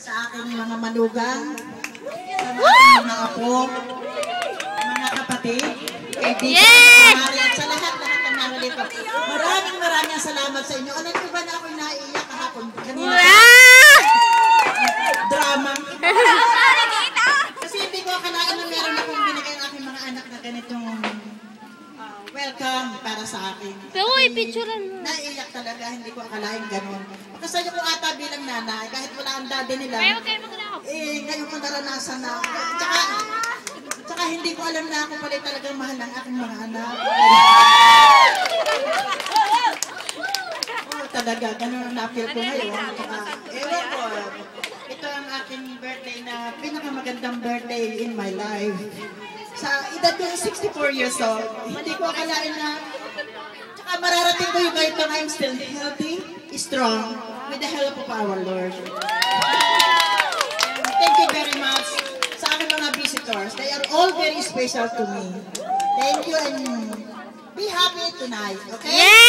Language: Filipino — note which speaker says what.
Speaker 1: sa aking mga manugang, sa aking mga apo, mga kapatid, kaibigan,
Speaker 2: Yes!
Speaker 1: at sa lahat-lahat ng narito. Maraming maraming salamat sa inyo. Alam niyo ba na ako'y naiiyak kahapon? Kanina,
Speaker 2: Wow!
Speaker 1: drama. Kasi hindi ko akalain na meron akong binigay ang aking mga anak na ganitong uh, welcome para sa akin.
Speaker 2: Pero may picturean mo.
Speaker 1: Naiiyak talaga, hindi ko akalain ganun. Makasayo ko ata bilang nanay, kahit wala ang daddy nila.
Speaker 2: Kaya huwag kayo maglakap.
Speaker 1: Eh, ngayon ko naranasan na. Tsaka, tsaka hindi ko alam na ako pala talagang mahal ng aking mga anak. Oo, talaga, ganun ang na-feel ko ngayon. Tsaka, ewan ko, ito ang aking birthday na pinakamagandang birthday in my life. Sa edad ko yung 64 years old, hindi ko akalain na Tsaka mararating ko yung ganito na I'm still healthy, strong, with the help of our Lord. And thank you very much sa aking mga visitors. They are all very special to me. Thank you and be happy tonight, okay?
Speaker 2: Yes!